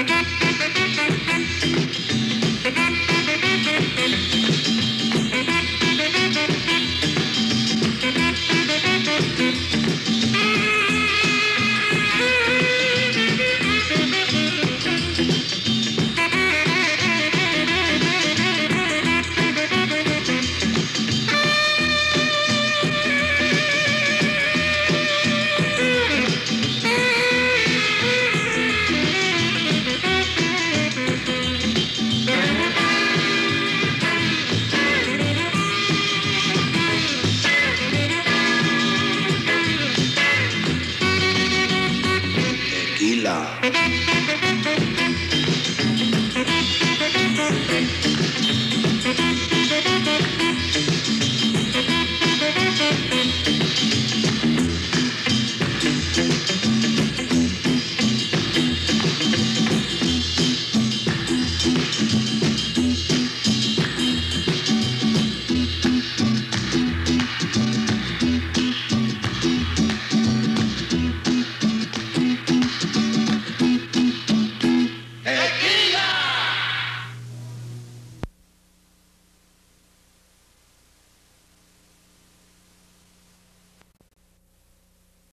Música